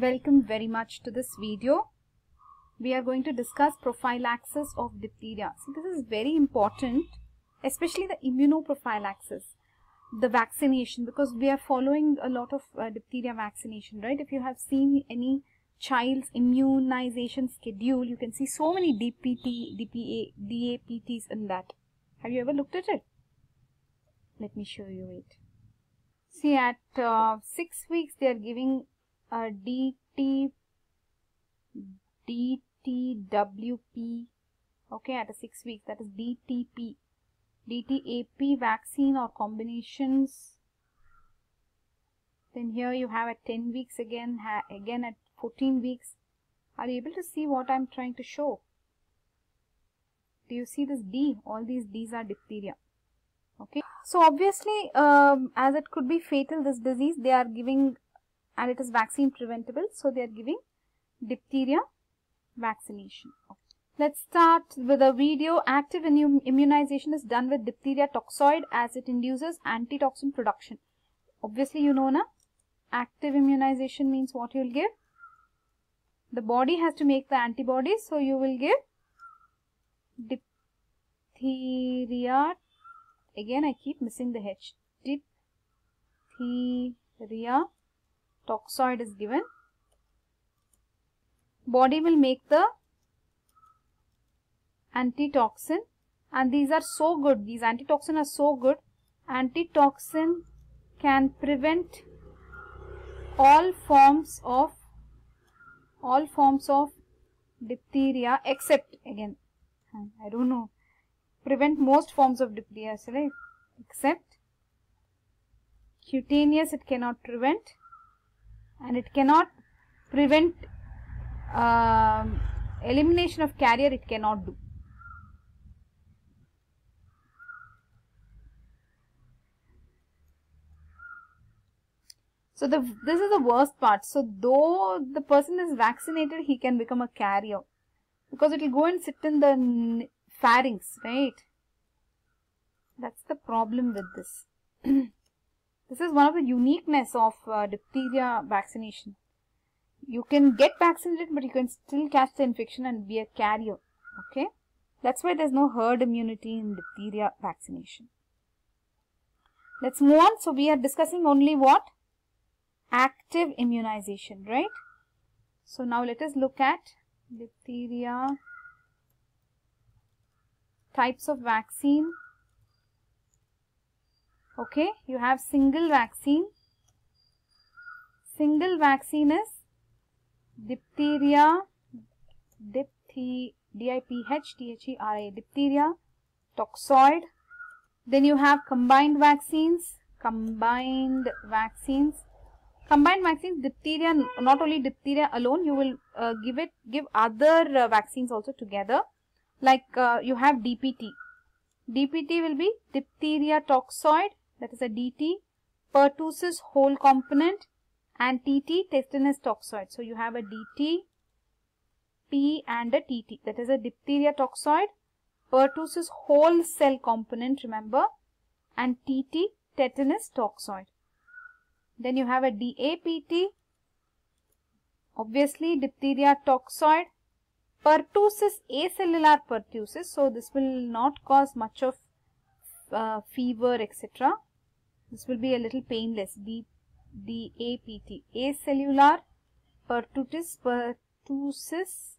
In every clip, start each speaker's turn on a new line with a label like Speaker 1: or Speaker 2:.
Speaker 1: Welcome very much to this video. We are going to discuss prophylaxis of diphtheria. So this is very important, especially the immunoprophylaxis, the vaccination, because we are following a lot of uh, diphtheria vaccination, right? If you have seen any child's immunization schedule, you can see so many DPT, DPA, DAPTs in that. Have you ever looked at it? Let me show you it. See at uh, 6 weeks they are giving a DT, DTWP, okay at a 6 weeks that is DTP, DTAP vaccine or combinations. Then here you have at 10 weeks again, again at 14 weeks. Are you able to see what I am trying to show? Do you see this D? All these D's are diphtheria. Okay. So obviously, um, as it could be fatal, this disease, they are giving, and it is vaccine preventable. So they are giving diphtheria vaccination. Let's start with a video. Active immunization is done with diphtheria toxoid as it induces antitoxin production. Obviously, you know na, active immunization means what you will give? The body has to make the antibodies, so you will give diphtheria again I keep missing the H diphtheria toxoid is given. Body will make the antitoxin. And these are so good. These antitoxin are so good. Antitoxin can prevent all forms of all forms of diphtheria except again I don't know prevent most forms of diphtheria except cutaneous it cannot prevent and it cannot prevent um, elimination of carrier it cannot do. So the this is the worst part. So though the person is vaccinated, he can become a carrier because it will go and sit in the pharynx, right? That's the problem with this. this is one of the uniqueness of uh, diphtheria vaccination. You can get vaccinated, but you can still catch the infection and be a carrier. Okay, that's why there's no herd immunity in diphtheria vaccination. Let's move on. So we are discussing only what active immunization, right? So now let us look at diphtheria types of vaccine okay you have single vaccine. Single vaccine is diphtheria dipthi D-I-P-H-T-H-E-R-A diphtheria toxoid. Then you have combined vaccines combined vaccines. Combined vaccines diphtheria not only diphtheria alone you will uh, give it give other uh, vaccines also together. Like uh, you have DPT. DPT will be diphtheria toxoid that is a DT, pertussis whole component and TT tetanus toxoid. So you have a DT, P and a TT that is a diphtheria toxoid, pertussis whole cell component remember and TT tetanus toxoid. Then you have a DAPT, obviously diphtheria toxoid pertussis acellular pertussis so this will not cause much of uh, fever etc this will be a little painless. D d a p t. Acellular pertussis pertussis.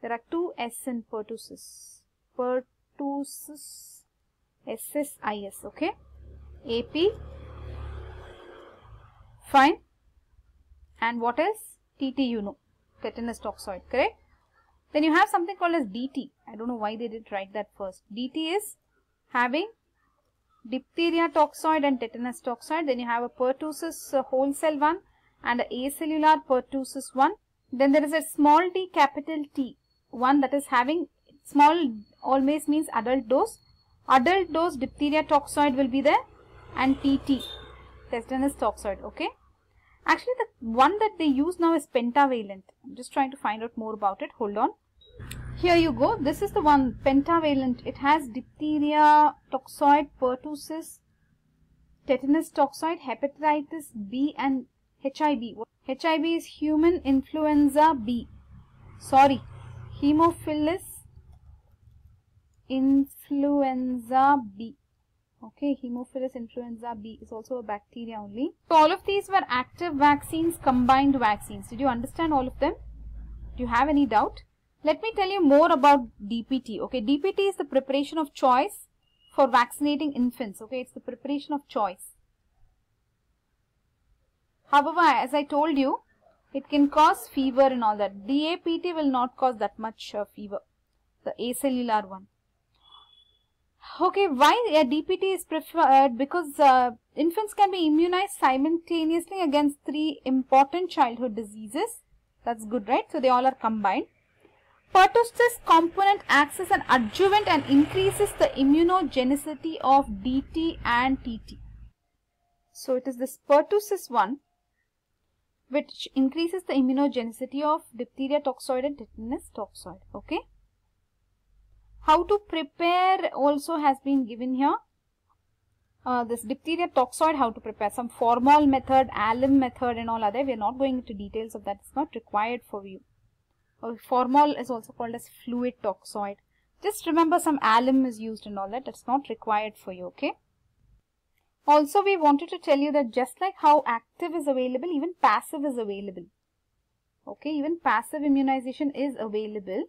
Speaker 1: There are two s in pertussis. Pertussis ssis okay? Ap fine. And what is? Tt you know. Tetanus toxoid correct? Then you have something called as DT. I don't know why they did write that first. DT is having diphtheria toxoid and tetanus toxoid. Then you have a pertussis uh, whole cell one and a acellular pertussis one. Then there is a small t capital T one that is having small always means adult dose. Adult dose diphtheria toxoid will be there and TT tetanus toxoid. Okay. Actually, the one that they use now is pentavalent. I'm just trying to find out more about it. Hold on. Here you go. This is the one pentavalent. It has diphtheria, toxoid, pertussis, tetanus toxoid, hepatitis B and HIV. HIV is human influenza B. Sorry, Haemophilus influenza B. Okay, Haemophilus influenza B is also a bacteria only. So all of these were active vaccines, combined vaccines. Did you understand all of them? Do you have any doubt? Let me tell you more about DPT. Okay, DPT is the preparation of choice for vaccinating infants. Okay, it's the preparation of choice. However, as I told you, it can cause fever and all that. DAPT will not cause that much uh, fever, the acellular one. Okay, why uh, DPT is preferred? Because uh, infants can be immunized simultaneously against three important childhood diseases. That's good, right? So, they all are combined. Pertussis component acts as an adjuvant and increases the immunogenicity of DT and TT. So, it is this pertussis one which increases the immunogenicity of diphtheria toxoid and tetanus toxoid. Okay. How to prepare also has been given here. Uh, this diphtheria toxoid, how to prepare some formol method, alum method and all other. We are not going into details of that. It's not required for you. Uh, formol is also called as fluid toxoid. Just remember some alum is used and all that. That's not required for you. Okay. Also, we wanted to tell you that just like how active is available, even passive is available. Okay, even passive immunization is available,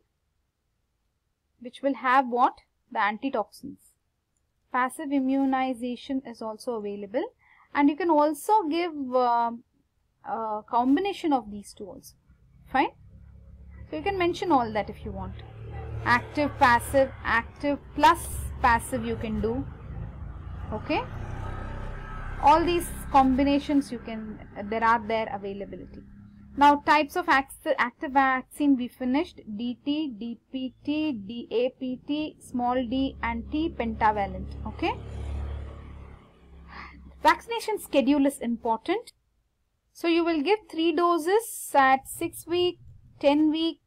Speaker 1: which will have what? The antitoxins. Passive immunization is also available and you can also give uh, a combination of these two also. Fine? So, you can mention all that if you want. Active, passive, active plus passive you can do. Okay? all these combinations you can there are their availability now types of active vaccine we finished dt dpt dapt small d and t pentavalent okay vaccination schedule is important so you will give three doses at 6 week 10 week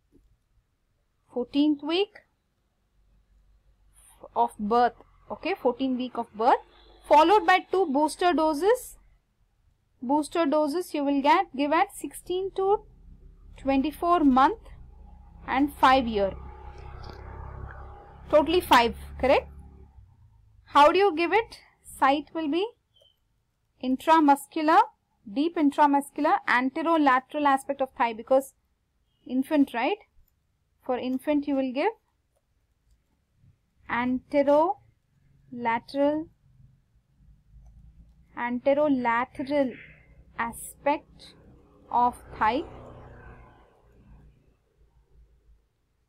Speaker 1: 14th week of birth okay 14 week of birth followed by two booster doses. Booster doses you will get give at 16 to 24 month and 5 year. Totally 5, correct? How do you give it? Site will be intramuscular, deep intramuscular, anterolateral aspect of thigh because infant, right? For infant you will give anterolateral anterolateral aspect of thigh.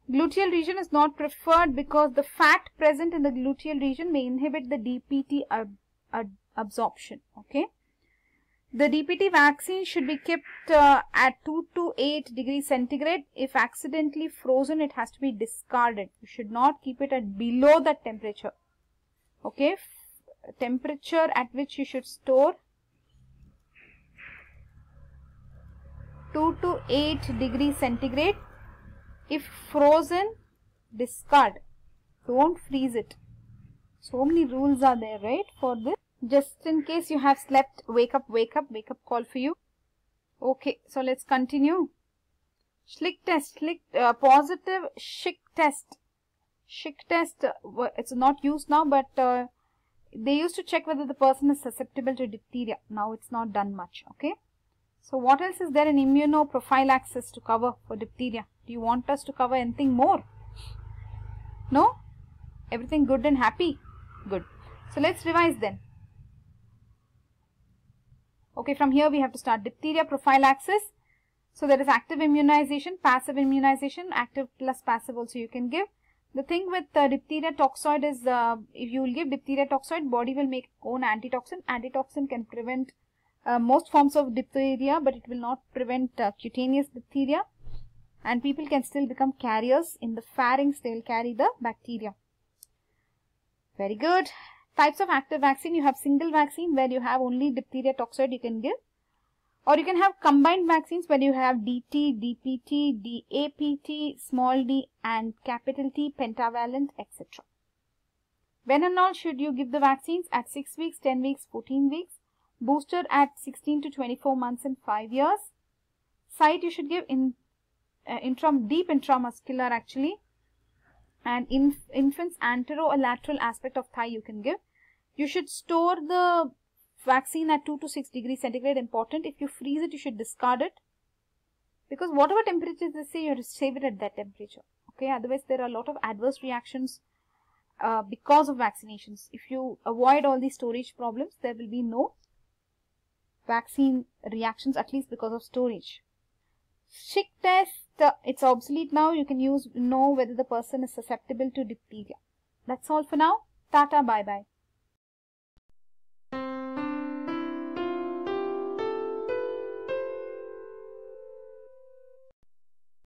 Speaker 1: Gluteal region is not preferred because the fat present in the gluteal region may inhibit the DPT ab ab absorption. Okay. The DPT vaccine should be kept uh, at 2 to 8 degrees centigrade. If accidentally frozen, it has to be discarded. You should not keep it at below that temperature. Okay temperature at which you should store 2 to 8 degrees centigrade. If frozen, discard. Don't freeze it. So many rules are there, right, for this. Just in case you have slept, wake up, wake up, wake up call for you. Okay, so let's continue. Schlick test, Schlick, uh, positive Schick test. Schick test, uh, it's not used now, but uh, they used to check whether the person is susceptible to diphtheria. Now it's not done much. Okay. So what else is there in immunoprophylaxis to cover for diphtheria? Do you want us to cover anything more? No? Everything good and happy? Good. So let's revise then. Okay, from here we have to start diphtheria prophylaxis. So there is active immunization, passive immunization, active plus passive also you can give. The thing with uh, diphtheria toxoid is uh, if you will give diphtheria toxoid, body will make own antitoxin. Antitoxin can prevent uh, most forms of diphtheria, but it will not prevent uh, cutaneous diphtheria. And people can still become carriers. In the pharynx, they will carry the bacteria. Very good. Types of active vaccine. You have single vaccine where you have only diphtheria toxoid you can give. Or you can have combined vaccines where you have DT, DPT, DAPT, small d and capital T, pentavalent, etc. When and all should you give the vaccines? At 6 weeks, 10 weeks, 14 weeks. Booster at 16 to 24 months and 5 years. site you should give in uh, intram deep intramuscular actually and in infants antero-lateral aspect of thigh you can give. You should store the vaccine at 2 to 6 degrees centigrade. Important. If you freeze it you should discard it. Because whatever temperature they say you have to save it at that temperature. Okay? Otherwise there are a lot of adverse reactions uh, because of vaccinations. If you avoid all these storage problems there will be no vaccine reactions at least because of storage. Schick test uh, it's obsolete now you can use know whether the person is susceptible to diphtheria that's all for now. Tata bye bye